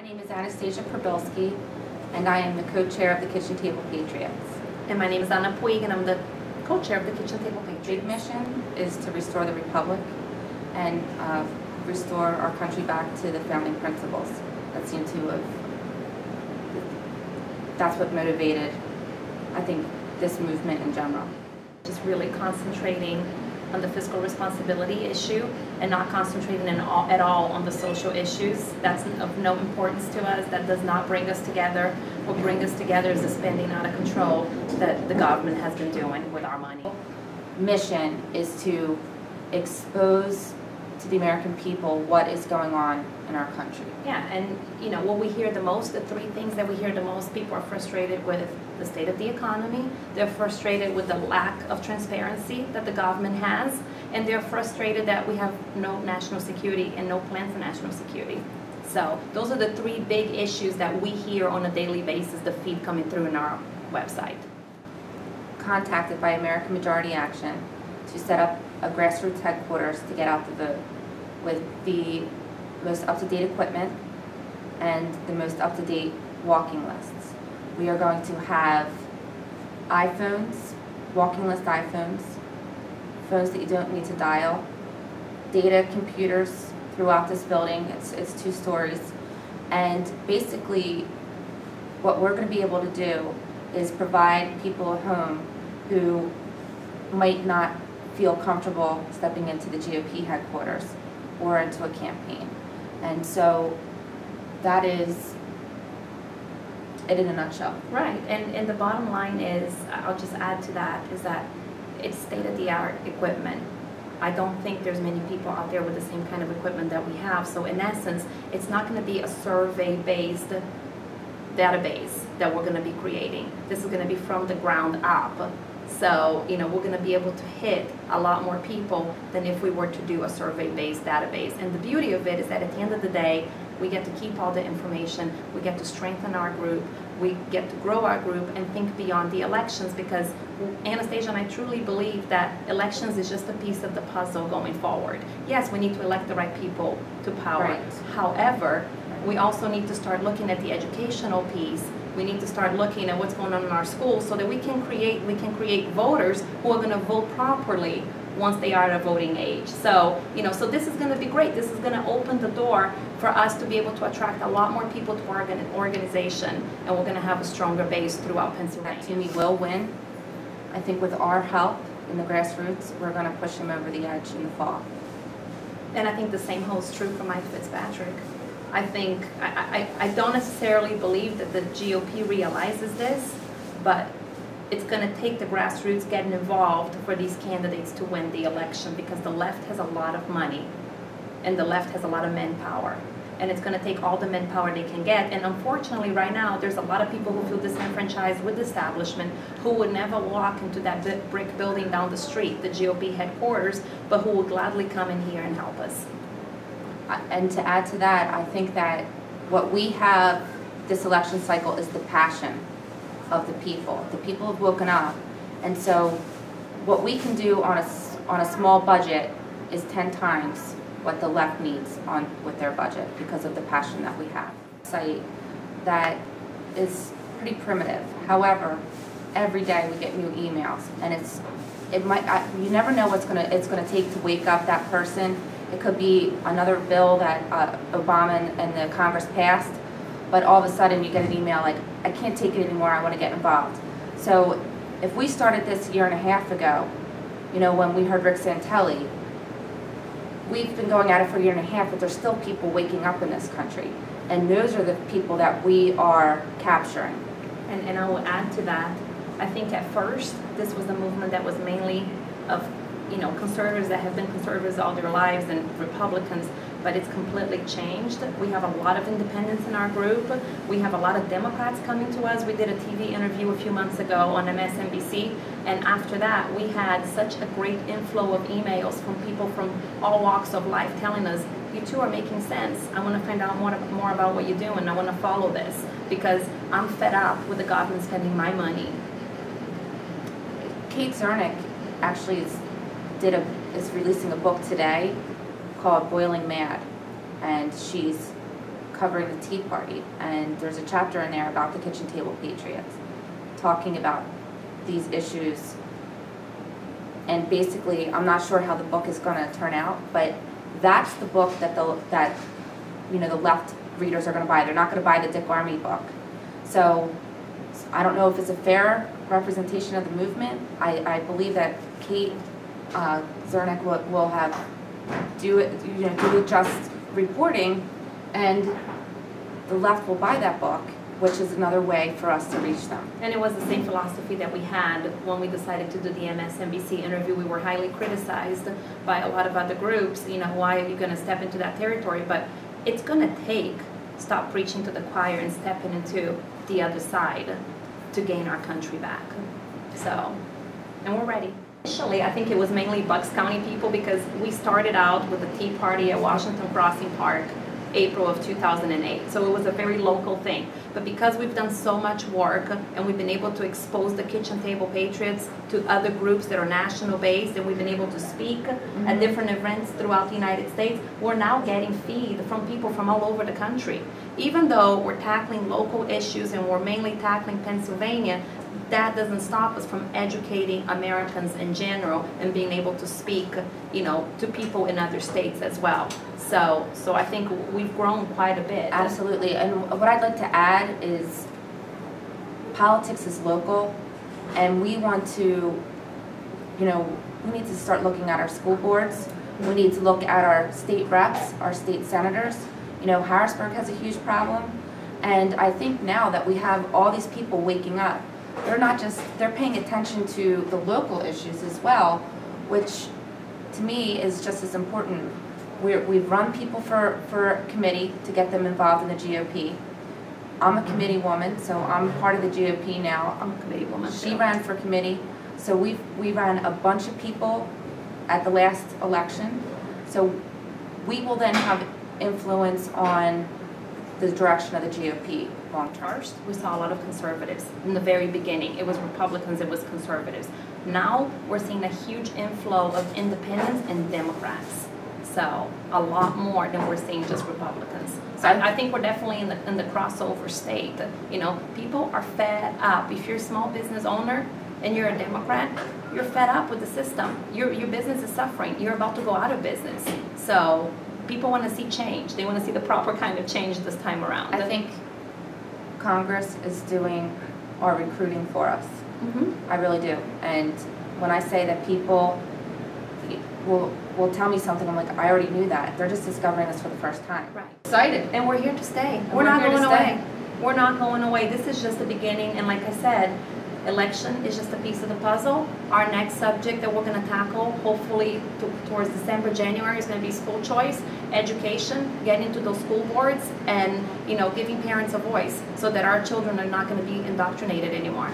My name is Anastasia Przybylski, and I am the co-chair of the Kitchen Table Patriots. And my name is Ana Puig, and I'm the co-chair of the Kitchen Table Big Patriots. mission is to restore the republic and uh, restore our country back to the founding principles that seem to have, that's what motivated, I think, this movement in general. Just really concentrating on the fiscal responsibility issue and not concentrating in all, at all on the social issues. That's of no importance to us. That does not bring us together. What brings us together is the spending out of control that the government has been doing with our money. Mission is to expose to the American people what is going on in our country. Yeah, and you know what we hear the most, the three things that we hear the most, people are frustrated with the state of the economy, they're frustrated with the lack of transparency that the government has, and they're frustrated that we have no national security and no plan for national security. So those are the three big issues that we hear on a daily basis, the feed coming through in our website. contacted by American Majority Action to set up a grassroots headquarters to get out the vote with the most up-to-date equipment and the most up-to-date walking lists. We are going to have iPhones, walking list iPhones, phones that you don't need to dial, data computers throughout this building. It's, it's two stories. And basically, what we're going to be able to do is provide people at home who might not feel comfortable stepping into the GOP headquarters or into a campaign. And so that is it in a nutshell. Right, and, and the bottom line is, I'll just add to that, is that it's state-of-the-art equipment. I don't think there's many people out there with the same kind of equipment that we have, so in essence, it's not gonna be a survey-based database that we're gonna be creating. This is gonna be from the ground up. So, you know, we're gonna be able to hit a lot more people than if we were to do a survey-based database. And the beauty of it is that at the end of the day, we get to keep all the information, we get to strengthen our group, we get to grow our group and think beyond the elections because Anastasia and I truly believe that elections is just a piece of the puzzle going forward. Yes, we need to elect the right people to power. Right. However, we also need to start looking at the educational piece. We need to start looking at what's going on in our schools so that we can create we can create voters who are going to vote properly once they are at a voting age. So, you know, so this is going to be great. This is going to open the door for us to be able to attract a lot more people to our organization, and we're going to have a stronger base throughout That Pennsylvania. Toomey will win. I think with our help in the grassroots, we're going to push him over the edge in the fall. And I think the same holds true for Mike Fitzpatrick. I think, I, I, I don't necessarily believe that the GOP realizes this, but it's gonna take the grassroots getting involved for these candidates to win the election because the left has a lot of money and the left has a lot of manpower. And it's gonna take all the manpower they can get. And unfortunately, right now, there's a lot of people who feel disenfranchised with the establishment who would never walk into that brick building down the street, the GOP headquarters, but who would gladly come in here and help us. And to add to that, I think that what we have this election cycle is the passion of the people. The people have woken up. And so what we can do on a, on a small budget is 10 times what the left needs on, with their budget because of the passion that we have. Site that is pretty primitive. However, every day we get new emails and it's, it might, I, you never know what's gonna, it's gonna take to wake up that person. It could be another bill that uh, Obama and- and the Congress passed, but all of a sudden you get an email like, I can't take it anymore, I wanna get involved. So if we started this a year and a half ago, you know, when we heard Rick Santelli, we've been going at it for a year and a half, but there's still people waking up in this country. And those are the people that we are capturing. And, and I will add to that, I think at first, this was a movement that was mainly of, you know, conservatives that have been conservatives all their lives and Republicans, but it's completely changed. We have a lot of independents in our group. We have a lot of Democrats coming to us. We did a TV interview a few months ago on MSNBC, and after that, we had such a great inflow of emails from people from all walks of life telling us, you two are making sense. I want to find out more, more about what you're doing. I want to follow this because I'm fed up with the government spending my money. Kate Zernike actually is, did a, is releasing a book today called Boiling Mad. And she's covering the Tea Party, and there's a chapter in there about the kitchen table patriots, talking about these issues. And basically, I'm not sure how the book is gonna turn out, but that's the book that the, that, you know, the left readers are gonna buy. They're not gonna buy the Dick Armey book. So, I don't know if it's a fair representation of the movement. I, I believe that Kate uh, Zernike will, will have, do it, you know, do just reporting, and the left will buy that book, which is another way for us to reach them. And it was the same philosophy that we had when we decided to do the MSNBC interview. We were highly criticized by a lot of other groups, you know, why are you gonna step into that territory? But it's gonna take, stop preaching to the choir and stepping into the other side to gain our country back. So, and we're ready. Initially, I think it was mainly Bucks County people because we started out with the Tea Party at Washington Crossing Park, April of 2008. So it was a very local thing. But because we've done so much work and we've been able to expose the Kitchen Table Patriots to other groups that are national based and we've been able to speak at mm-hmm. different events throughout the United States, we're now getting feed from people from all over the country. Even though we're tackling local issues and we're mainly tackling Pennsylvania, that doesn't stop us from educating Americans in general and being able to speak, you know, to people in other states as well. So, so I think we've grown quite a bit. Absolutely, and what I'd like to add is politics is local, and we want to, you know, we need to start looking at our school boards. We need to look at our state reps, our state senators. You know, Harrisburg has a huge problem, and I think now that we have all these people waking up, they're not just, they're paying attention to the local issues as well, which to me is just as important. We're, we've run people for, for committee to get them involved in the GOP. I'm a committee woman, so I'm part of the GOP now. I'm a committee woman She too. ran for committee, so we, we ran a bunch of people at the last election. So we will then have influence on the direction of the GOP long term. We saw a lot of conservatives in the very beginning. It was Republicans, it was conservatives. Now, we're seeing a huge inflow of independents and Democrats. So, a lot more than we're seeing just Republicans. So I I think we're definitely in the, in the crossover state. You know, people are fed up. If you're a small business owner and you're a Democrat, you're fed up with the system. Your, your business is suffering. You're about to go out of business. So, people want to see change. They want to see the proper kind of change this time around. I think Congress is doing our recruiting for us. Mhm. I really do. And when I say that people will, will tell me something, I'm like, I already knew that. They're just discovering this for the first time. Right. Excited. And we're here to stay. We're we're not going away. We're not going away. This is just the beginning, and like I said, election is just a piece of the puzzle. Our next subject that we're gonna tackle, hopefully to- towards December, January, is gonna be school choice, education, getting into those school boards, and, you know, giving parents a voice so that our children are not gonna be indoctrinated anymore.